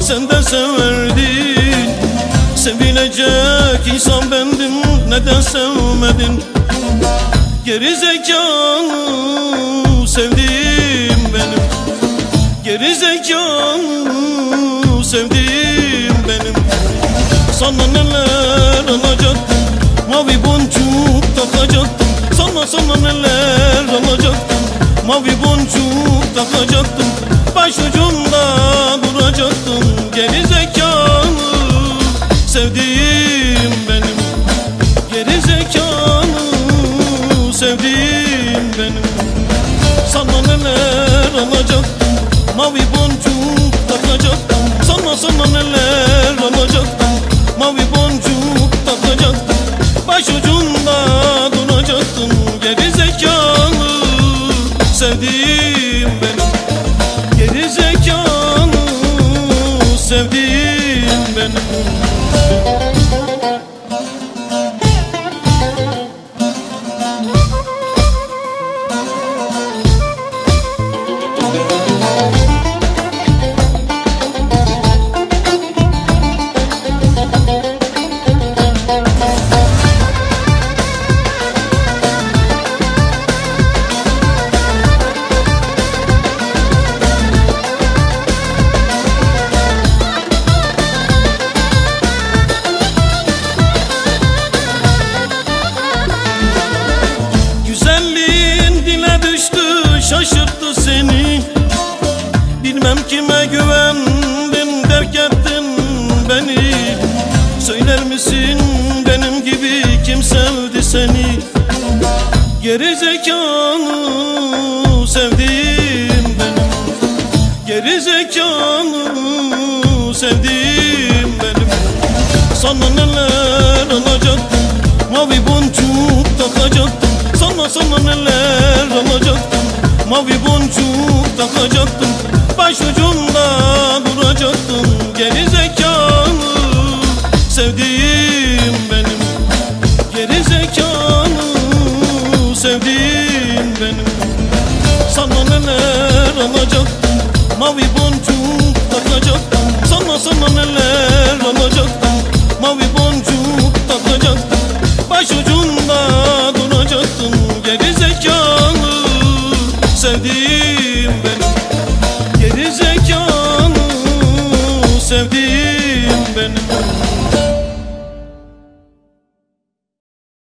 sen de severdin. Sevilecek insan bendim neden sevmedin? Geri zekalı sevdiğim benim. Geri zekalı sevdiğim benim. Sana neler alacaktım Mavi boncuk takacaktım Sana sana neler alacaktım Mavi boncuk takacaktım Başucumda sevdiğim benim. Sana neler alacaktım Mavi seni. Geri zekalı sevdiğim benim. Geri zekalı sevdiğim benim. Sana neler alacaktım Mavi boncuk takacaktım Sana sana neler alacaktım Mavi boncuk takacaktım Başucumda duracaktım. Geri zekalı sevdiğim sevdiğim benim Sana neler alacaktım Mavi boncuk takacaktım Sana sana neler alacaktım Mavi boncuk takacaktım Başucunda duracaktım. Geri zekalı sevdiğim benim Geri zekalı sevdiğim benim